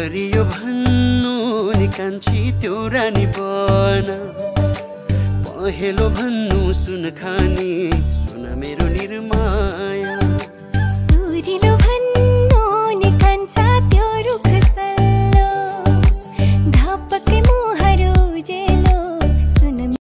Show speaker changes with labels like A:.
A: हरियो भन्नु नि कान्छी त्यो रानी बन। पहेलो भन्नु सुन खानी सुन मेरो निर्माया।
B: सुरिलो भन्नु